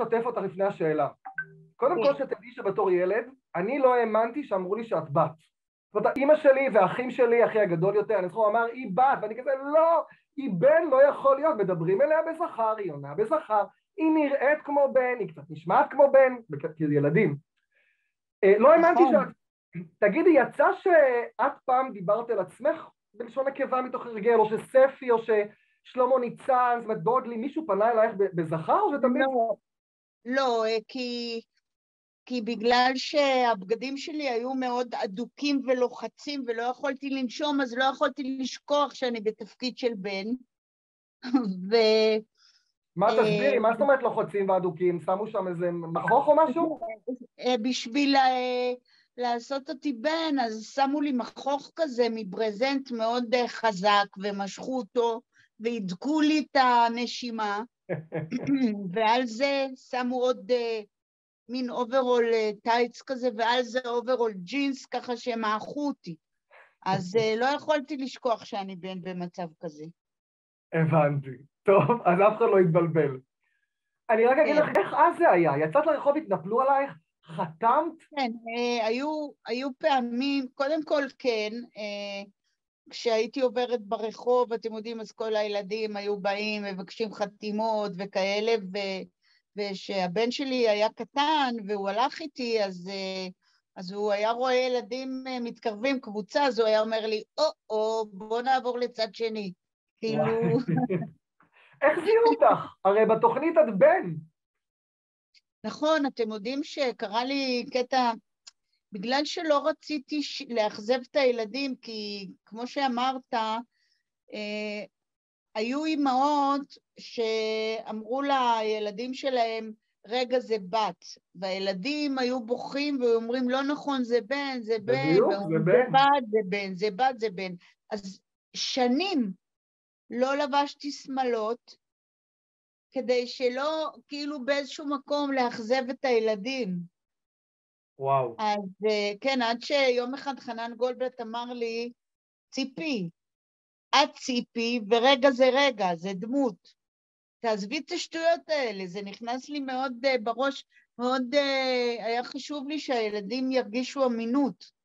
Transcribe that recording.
לשתף אותך לפני השאלה. קודם כל שתדעי שבתור ילד, אני לא האמנתי שאמרו לי שאת בת. זאת אומרת, אימא שלי והאחים שלי, אחי הגדול יותר, אני זוכר, הוא אמר, היא בת, ואני כזה, לא, היא בן, לא יכול להיות, מדברים אליה בזכר, היא עונה בזכר, היא נראית כמו בן, היא קצת נשמעת כמו בן, זה ילדים. אה, לא האמנתי נכון. שאת... תגידי, יצא שאת פעם דיברת על עצמך בלשון נקבה מתוך הרגל, או שספי, או ששלמה ניצן, זאת אומרת, דודלי, מישהו פנה אלייך בזכר, או שתמיד... לא, אה, כי, כי בגלל שהבגדים שלי היו מאוד אדוקים ולוחצים ולא יכולתי לנשום, אז לא יכולתי לשכוח שאני בתפקיד של בן. ו... מה אה, תסבירי, מה זאת אומרת לוחצים ואדוקים? שמו שם איזה מכוך או משהו? אה, בשביל לעשות אותי בן, אז שמו לי מכוך כזה מברזנט מאוד חזק, ומשכו אותו, והידקו לי את הנשימה, ועל זה שמו עוד אה, מין overall אה, טייץ כזה, ועל זה אוברול ג'ינס, ככה שהם מעכו אותי. אז אה, לא יכולתי לשכוח שאני בן במצב כזה. הבנתי. טוב, אז אף אחד לא יתבלבל. אני רק אגיד כן. לך, איך אז זה היה? יצאת לרחוב, התנפלו עלייך? חתמת? כן, היו, היו פעמים, קודם כל כן, כשהייתי עוברת ברחוב, אתם יודעים, אז כל הילדים היו באים, מבקשים חתימות וכאלה, ו, ושהבן שלי היה קטן והוא הלך איתי, אז, אה, אז הוא היה רואה ילדים אה, מתקרבים, קבוצה, אז הוא היה אומר לי, או-או, בוא נעבור לצד שני. כאילו, איך זיהו אותך? הרי בתוכנית את בן. נכון, אתם יודעים שקרה לי קטע, בגלל שלא רציתי. לאכזב את הילדים, כי כמו שאמרת, אה, היו אימהות שאמרו לילדים שלהם, רגע זה בת, והילדים היו בוכים ואומרים, לא נכון, זה בן, זה בן, בדיוק, זה זה בן." בת, זה בן, זה בת, זה בן. אז שנים לא לבשתי שמלות, כדי שלא, כאילו באיזשהו מקום לאכזב את הילדים. וואו. אז אה, כן, עד שיום אחד חנן גולדבלט אמר לי, ציפי, את ציפי, ורגע זה רגע, זה דמות. תעזבי את השטויות האלה, זה נכנס לי מאוד uh, בראש, מאוד uh, היה חשוב לי שהילדים ירגישו אמינות.